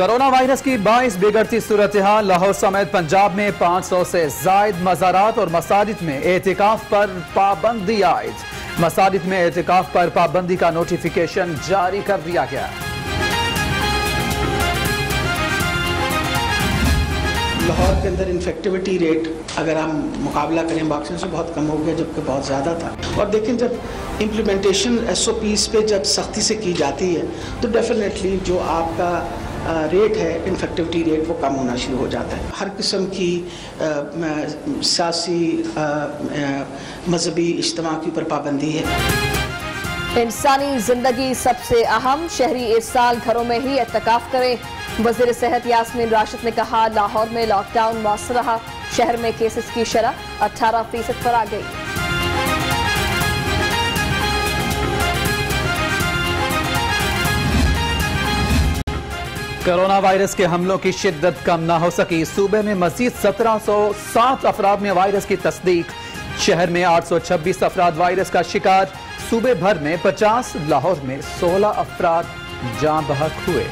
Corona virus की बाईस बिगड़ती सूरत लाहौर समेत पंजाब में 500 से जायद मज़ारात और मसाजिद में एहतिकाफ पर पाबंदी आयद। मसाजिद में एहतिकाफ पर पाबंदी का नोटिफिकेशन जारी कर दिया गया। लाहौर के अंदर इन्फेक्टिविटी रेट अगर हम मुकाबला करें, बाकी से बहुत कम हो गया, जबकि बहुत ज़्यादा था। और देखें, जब इम्प्लीमेंटेशन एस ओ पीज़ पे जब सख्ती से की जाती है तो डेफिनेटली जो आपका रेट है इन्फेक्टिविटी रेट वो कम होना शुरू हो जाता है। हर किस्म की सियासी मजहबी इज्तम के ऊपर पाबंदी है। इंसानी ज़िंदगी सबसे अहम, शहरी इस साल घरों में ही एहतकाफ करें। वज़ीर सेहत यासमीन राशिद ने कहा, लाहौर में लॉकडाउन मौसर रहा। शहर में केसेस की शरह 18 फ़ीसद पर आ गई। कोरोना वायरस के हमलों की शिद्दत कम न हो सकी। सूबे में मजीद 1707 अफराद में वायरस की तस्दीक। शहर में 826 अफराद वायरस का शिकार। सूबे भर में 50 लाहौर में 16 अफराद जान बहक हुए।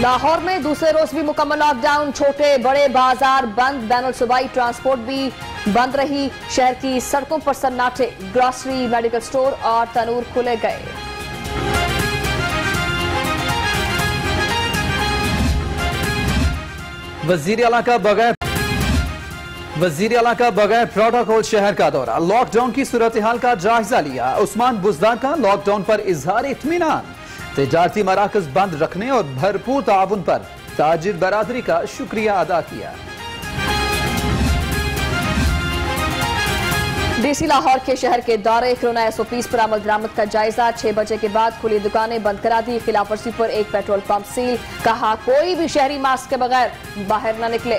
लाहौर में दूसरे रोज भी मुकम्मल लॉकडाउन, छोटे बड़े बाज़ार बंद बैन सूबाई, ट्रांसपोर्ट भी बंद रही। शहर की सड़कों पर सन्नाटे, ग्रॉसरी, मेडिकल स्टोर और तनूर खुले गए। वज़ीर अला का बगैर वज़ीर अला का बगैर प्रोटोकॉल शहर का दौरा। लॉकडाउन की सूरत हाल का जायजा लिया। उस्मान बुजदार का लॉकडाउन पर इजहार इतमान तजारती मराकज बंद रखने और भरपूर ताउन पर ताजिर बरादरी का शुक्रिया अदा किया। डीसी लाहौर के शहर के दौरे कोरोना एसओपीस पर अमल दरामद का जायजा। छह बजे के बाद खुली दुकानें बंद करा दी। खिलाफ वर्जी पर एक पेट्रोल पंप सील। कहा, कोई भी शहरी मास्क के बगैर बाहर न निकले।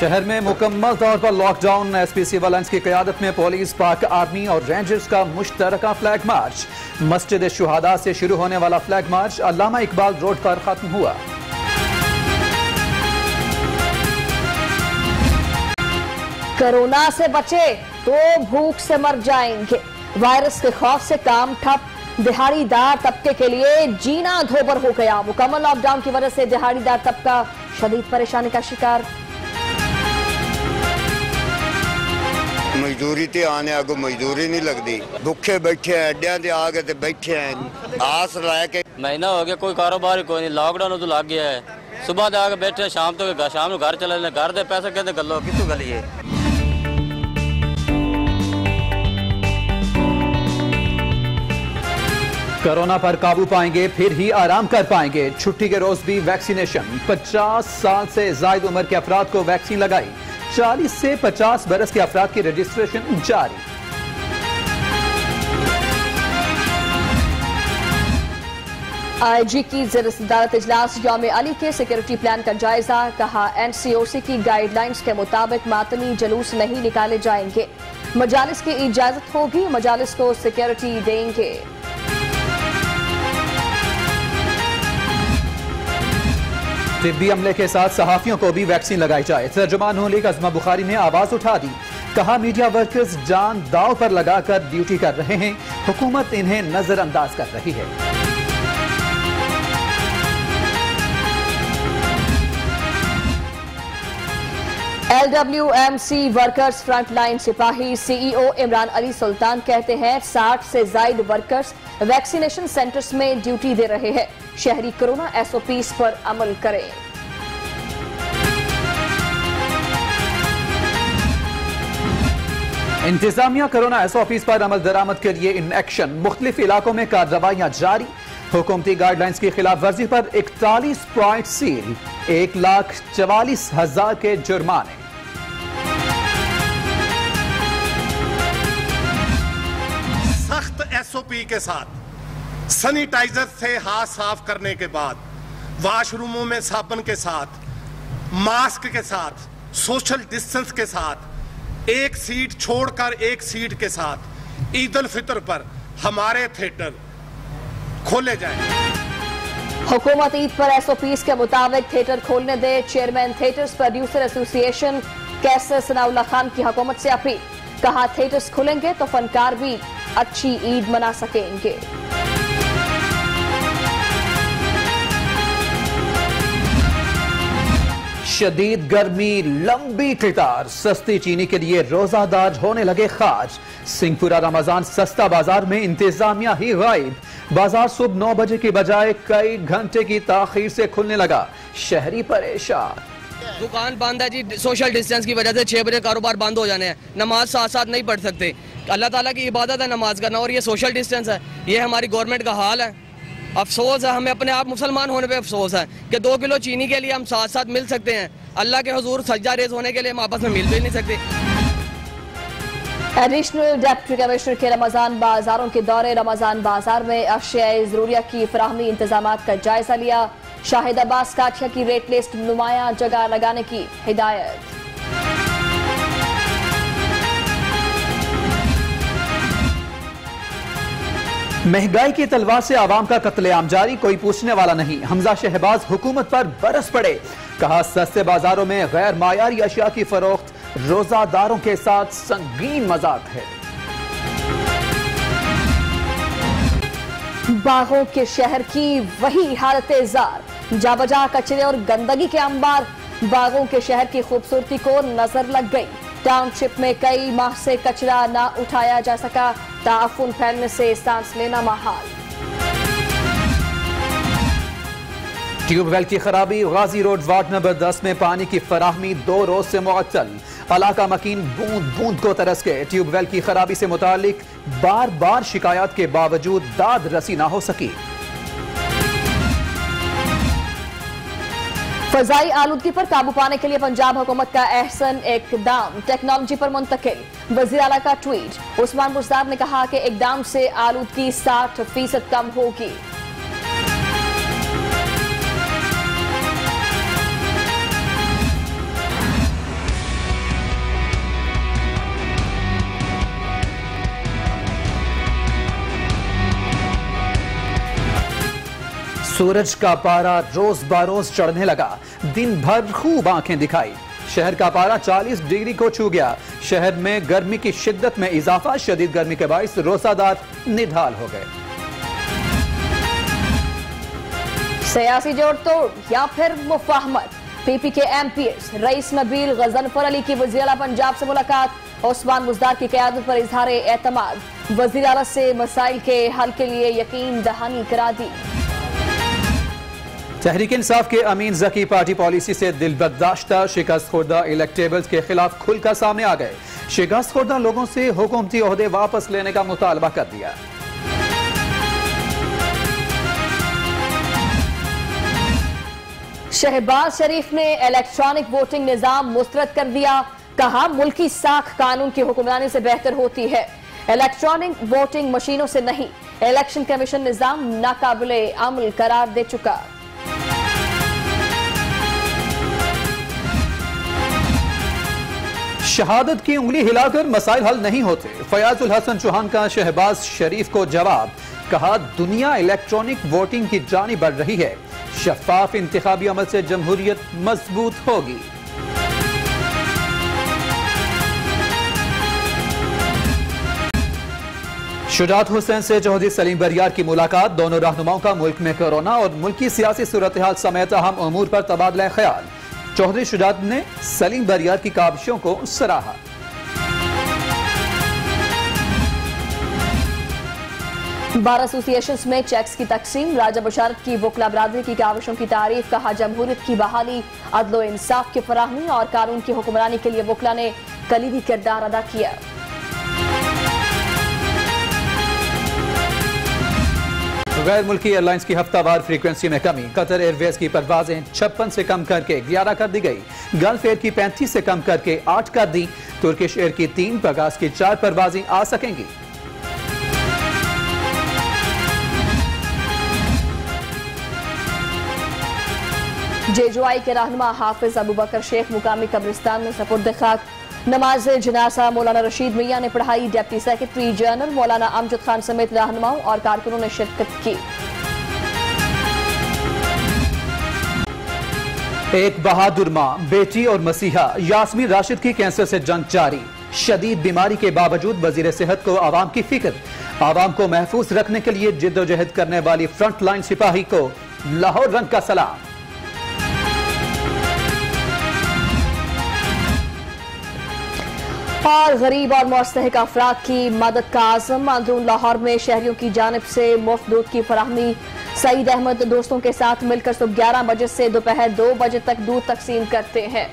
शहर में मुकम्मल तौर पर लॉकडाउन। एसपी सिविल लाइन्स की क्यादत में पुलिस, पाक आर्मी और रेंजर्स का मुश्तर फ्लैग मार्च। मस्जिद शुहादा से शुरू होने वाला flag march Allama Iqbal road पर खत्म हुआ। कोरोना से बचे तो भूख से मर जाएंगे वायरस के खौफ से काम ठप दिहाड़ीदार तबके के लिए जीना धोबर हो गया मुकम्मल लॉकडाउन की वजह से दिहाड़ीदार तबका शदीद परेशानी का शिकार ਮਜ਼ਦੂਰੀ ਤੇ ਆਨੇ ਆਗੋ ਮਜ਼ਦੂਰੀ ਨਹੀਂ ਲੱਗਦੀ ਭੁੱਖੇ ਬੈਠੇ ਆ ਅੱਡਿਆਂ ਤੇ ਆ ਕੇ ਤੇ ਬੈਠੇ ਆ ਆਸ ਲੈ ਕੇ महीना हो गया कोई कारोबार ही कोई नहीं लॉकडाउन तो लग गया है सुबह जाके बैठे शाम तो शाम को घर चले घर दे पैसे कहते गलो कितों गली है कोरोना पर काबू पाएँगे, फिर ही आराम कर पाएँगे। छुट्टी के रोज भी वैक्सीनेशन। 50 साल से जायद उम्र के अफराद को वैक्सीन लगाई। 40 से 50 बरस के अफराद की रजिस्ट्रेशन जारी। आईजी की जिला सदारत इजलास, योम अली के सिक्योरिटी प्लान का जायजा। कहा एनसीओसी की गाइडलाइंस के मुताबिक मातमी जलूस नहीं निकाले जाएँगे। मजालिस की इजाज़त होगी, मजालिस को सिक्योरिटी देंगे। तिब्बी अमले के साथ सहाफियों को भी वैक्सीन लगाई जाए। तर्जुमान लीग अजमा बुखारी ने आवाज़ उठा दी। कहा, मीडिया वर्कर्स जान दाव पर लगाकर ड्यूटी कर रहे हैं। हुकूमत इन्हें नजरअंदाज कर रही है। एलडब्ल्यूएमसी वर्कर्स फ्रंटलाइन सिपाही सीईओ इमरान अली सुल्तान कहते हैं 60 से जायद वर्कर्स वैक्सीनेशन सेंटर्स में ड्यूटी दे रहे हैं। शहरी कोरोना एसओपीस पर अमल करें। इंतजामिया कोरोना एसओपीस पर अमल दरामद के लिए इन एक्शन। मुख्तलिफ़ इलाकों में कार्रवाइयाँ जारी। हुकूमती गाइडलाइंस की खिलाफ वर्जी पर इकतालीस पॉइंट सील। एक लाख चवालीस हज़ार के जुर्माने। सख्त एसओपी के साथ सैनिटाइजर से हाथ साफ़ करने के बाद वॉशरूमों में साबन के साथ मास्क के साथ सोशल डिस्टेंस के साथ, एक सीट छोड़कर एक सीट के साथ, ईद उल फितर पर हमारे थिएटर खोले जाए। हुकूमत ईद पर एसओपीस के मुताबिक थिएटर खोलने दे chairman theatres producer association Qaiser Sanaullah Khan की हुकूमत से अपील। कहा थिएटर्स खुलेंगे तो फनकार भी अच्छी ईद मना सकेंगे। शदीद गर्मी, लंबी कतार सस्ती चीनी के लिए रोजादार होने लगे खाज। सिंहपुरा रमज़ान सस्ता बाज़ार में इंतजामिया ही गायब। बाज़ार सुबह नौ बजे की बजाय कई घंटे की ताखीर से खुलने लगा। शहरी परेशान। दुकान बंद है जी सोशल डिस्टेंस की वजह से छह बजे कारोबार बंद हो जाने हैं। नमाज़ साथ साथ नहीं पढ़ सकते। अल्लाह ताला की इबादत है नमाज़ करना और ये सोशल डिस्टेंस है। ये हमारी गवर्नमेंट का हाल है। अफसोस है, हमें अपने आप मुसलमान होने पे अफसोस है कि दो किलो चीनी के लिए हम साथ साथ मिल सकते हैं। अल्लाह के हजूर सज्जा रेज होने के लिए हम आपस में मिल भी नहीं सकते। एडिशनल डेप्टी कमिश्नर के रमज़ान बाजारों के दौरे रमज़ान बाज़ार में अशिया जरूरिया की फ्राहमी इंतज़ाम का जायजा लिया। शाहिद अब्बास काठिया की रेट लिस्ट नुमाया जगह लगाने की हिदायत। महँगाई की तलवार से आवाम का कत्लेआम जारी, कोई पूछने वाला नहीं। हमजा शहबाज हुकूमत पर बरस पड़े। कहा, सस्ते बाजारों में गैर मायारी अशिया की फरोख्त, रोजादारों के साथ संगीन मज़ाक है। बागों के शहर की वही हालत जार। जाबजा कचरे और गंदगी के अंबार। बागों के शहर की खूबसूरती को नज़र लग गई। टाउनशिप में कई माह से कचरा ना उठाया जा सका। ताफुन फैलने से सांस लेना महाल। ट्यूबवेल की खराबी, गाजी रोड वार्ड नंबर 10 में पानी की फराहमी दो रोज से मुअत्तल इलाका मकीन बूंद बूंद को तरस गए। ट्यूबवेल की खराबी से मुतालिक बार बार शिकायत के बावजूद दाद रसी ना हो सकी। फजाई आलूदगी पर काबू पाने के लिए पंजाब हुकूमत का एहसन इकदाम। टेक्नोलॉजी पर मुंतकिल, वज़ीर अला का ट्वीट। उस्मान मुस्ताद ने कहा कि इकदाम से आलूदगी 60 फ़ीसद कम होगी। सूरज का पारा रोज बारोज चढ़ने लगा। दिन भर खूब आँखें दिखाई। शहर का पारा 40 डिग्री को छू गया। शहर में गर्मी की शिद्दत में इजाफा, शदीद गर्मी के बायस रोजादार निढाल हो गए। सियासी जोड़ तोड़ या फिर मुफाहमत? पीपी के M P S Raees Nabeel Ghazanfar Ali की वज़ीर पंजाब से मुलाकात। ओस्मान मुजदार की क्यादत पर इजहार एतमाद। वज़ीर अला से मसाइल के हल के लिए यकीन दहानी करा दी। तहरीक इंसाफ के अमीन जकी पार्टी पॉलिसी से दिल बर्दाश्ता, शिकस्त खुर्दा इलेक्टेबल्स के खिलाफ खुलकर सामने आ गए। शिकस्त खुर्दा लोगों से हुकूमती अहदे वापस लेने का मुतालबा कर दिया। शहबाज शरीफ ने इलेक्ट्रॉनिक वोटिंग निज़ाम मुस्तरद कर दिया। कहा, मुल्की साख कानून की हुक्मरानी से बेहतर होती है। इलेक्ट्रॉनिक वोटिंग मशीनों से नहीं। इलेक्शन कमीशन निज़ाम नाकाबिले अमल करार दे चुका। शहादत की उंगली हिलाकर मसाइल हल नहीं होते। फयाजुल हसन चौहान का शहबाज शरीफ को जवाब, कहा, दुनिया इलेक्ट्रॉनिक वोटिंग की जानी बढ़ रही है। शफाफ इंतखाबी अमल से जमहूरियत मज़बूत होगी। शुजात हुसैन से चौधरी सलीम बरियार की मुलाकात। दोनों रहनुमाओं का मुल्क में कोरोना और मुल्की सियासी सूरत हाल समेत अहम अमूर पर तबादला ख्याल। चौधरी शुजात ने सलीम बरियार की काबिशों को सराहा। बार एसोसिएशन में चेक्स की तकसीम, राजा बशारत की वकला बरादरी की काविशों की तारीफ़, कहा जमहूरियत की बहाली, अदलो इंसाफ की फराहमी और कानून की हुक्मरानी के लिए वकला ने कलीदी किरदार अदा किया। गैर मुल्की एयरलाइंस की हफ्तावार फ्रीक्वेंसी में कमी। कतर एयरवेज की परवाजें छप्पन से कम करके ग्यारह कर दी गई। गल्फ एयर की पैंतीस से कम करके आठ कर दी। तुर्किश एयर की तीन पगास की चार परवाजें आ सकेंगी। जेजुआई के रहनुमा हाफिज अबू बकर शेख मुकामी कब्रिस्तान में सपुर्द खाक। नमाज़ जनासा मौलाना रशीद मियाँ ने पढ़ाई, डेप्टी सेक्रेटरी जनरल मौलाना अमजद खान समेत रहनुमाओं और कारकुनों ने शिरकत की। एक बहादुर माँ, बेटी और मसीहा, यास्मीन राशिद की कैंसर से जंग जारी। शदीद बीमारी के बावजूद वज़ीर सेहत को आवाम की फ़िक्र। आवाम को महफूज रखने के लिए जिद्दोजहद करने वाली फ्रंट लाइन सिपाही को लाहौर रंग का सलाम। और गरीब और मुस्तक अफराद की मदद का आज़म। अंदरून लाहौर में शहरियों की जानब से मुफ़्त दूध की फराहमी। सईद अहमद दोस्तों के साथ मिलकर सुबह ग्यारह बजे से दोपहर दो बजे तक दूध तकसीम करते हैं।